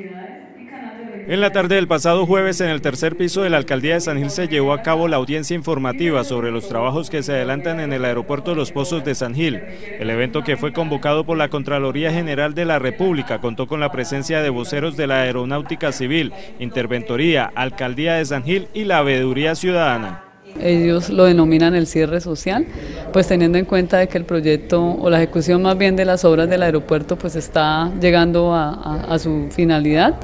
En la tarde del pasado jueves, en el tercer piso de la Alcaldía de San Gil se llevó a cabo la audiencia informativa sobre los trabajos que se adelantan en el aeropuerto Los Pozos de San Gil. El evento que fue convocado por la Contraloría General de la República contó con la presencia de voceros de la Aeronáutica Civil, Interventoría, Alcaldía de San Gil y la Veeduría Ciudadana. Ellos lo denominan el cierre social, pues teniendo en cuenta de que el proyecto o la ejecución más bien de las obras del aeropuerto pues está llegando a, su finalidad.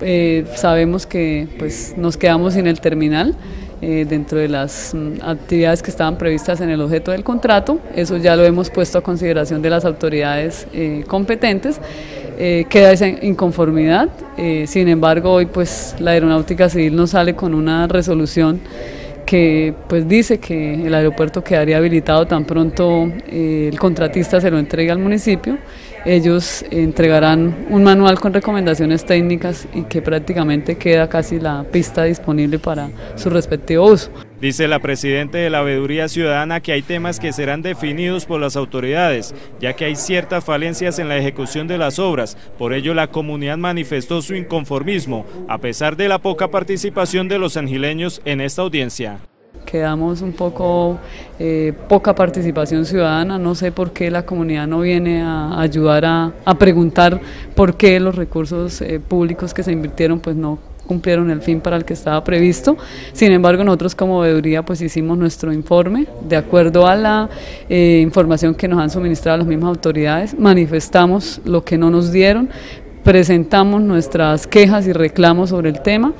Eh, sabemos que pues, nos quedamos sin el terminal eh, dentro de las mm, actividades que estaban previstas en el objeto del contrato, eso ya lo hemos puesto a consideración de las autoridades eh, competentes, queda esa inconformidad, sin embargo hoy pues la aeronáutica civil nos sale con una resolución que pues dice que el aeropuerto quedaría habilitado tan pronto eh, el contratista se lo entregue al municipio. Ellos entregarán un manual con recomendaciones técnicas y que prácticamente queda casi la pista disponible para su respectivo uso. Dice la Presidenta de la Veeduría Ciudadana que hay temas que serán definidos por las autoridades, ya que hay ciertas falencias en la ejecución de las obras. Por ello, la comunidad manifestó su inconformismo, a pesar de la poca participación de los angileños en esta audiencia quedamos un poco eh, poca participación ciudadana, no sé por qué la comunidad no viene a ayudar a, preguntar por qué los recursos eh, públicos que se invirtieron pues no cumplieron el fin para el que estaba previsto. Sin embargo, nosotros como veeduría pues hicimos nuestro informe de acuerdo a la eh, información que nos han suministrado las mismas autoridades, manifestamos lo que no nos dieron, presentamos nuestras quejas y reclamos sobre el tema.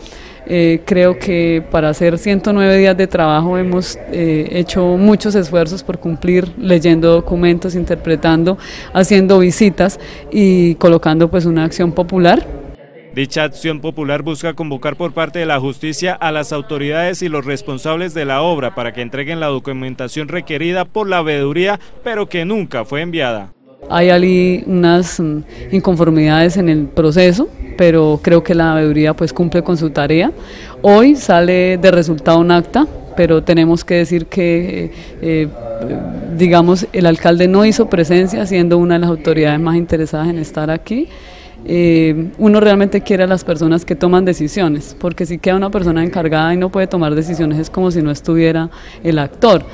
Eh, creo que para hacer 109 días de trabajo hemos eh, hecho muchos esfuerzos por cumplir leyendo documentos, interpretando, haciendo visitas y colocando pues una acción popular Dicha acción popular busca convocar por parte de la justicia a las autoridades y los responsables de la obra para que entreguen la documentación requerida por la veeduría, pero que nunca fue enviada. Hay ahí unas mm, inconformidades en el proceso, pero creo que la veeduría pues cumple con su tarea. Hoy sale de resultado un acta, pero tenemos que decir que, eh, eh, digamos, el alcalde no hizo presencia, siendo una de las autoridades más interesadas en estar aquí. Eh, uno realmente quiere a las personas que toman decisiones, porque si queda una persona encargada y no puede tomar decisiones es como si no estuviera el actor.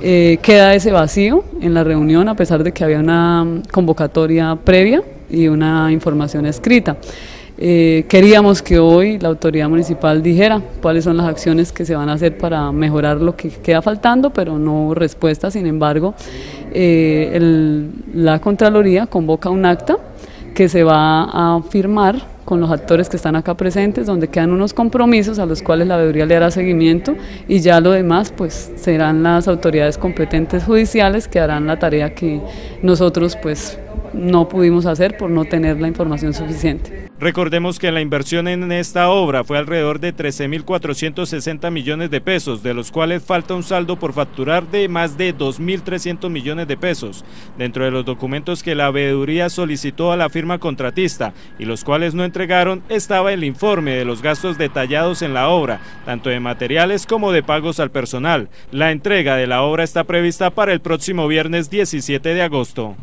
Queda ese vacío en la reunión a pesar de que había una convocatoria previa y una información escrita. Eh, queríamos que hoy la autoridad municipal dijera cuáles son las acciones que se van a hacer para mejorar lo que queda faltando, pero no respuesta. Sin embargo, la Contraloría convoca un acta que se va a firmar con los actores que están acá presentes, donde quedan unos compromisos a los cuales la veeduría le hará seguimiento y ya lo demás pues serán las autoridades competentes judiciales que harán la tarea que nosotros pues no pudimos hacer por no tener la información suficiente. Recordemos que la inversión en esta obra fue alrededor de 13.460 millones de pesos, de los cuales falta un saldo por facturar de más de 2.300 millones de pesos. Dentro de los documentos que la veeduría solicitó a la firma contratista y los cuales no entregaron estaba el informe de los gastos detallados en la obra, tanto de materiales como de pagos al personal. La entrega de la obra está prevista para el próximo viernes 17 de agosto.